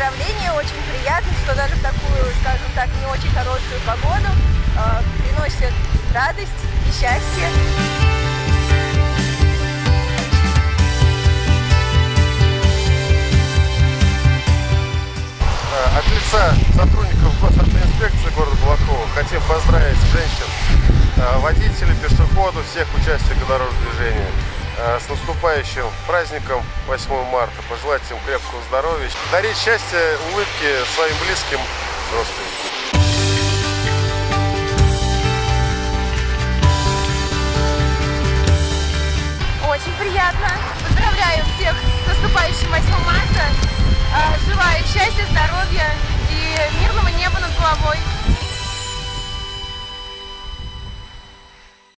поздравления. Очень приятно, что даже в такую, скажем так, не очень хорошую погоду э, приносят радость и счастье. Э, От лица сотрудников госавтоинспекции города Балакова хотим поздравить женщин, э, водителей, пешеходов, всех участников дорожного движения с наступающим праздником 8 марта. Пожелать им крепкого здоровья, дарить счастье, улыбки своим близким родственникам. Очень приятно.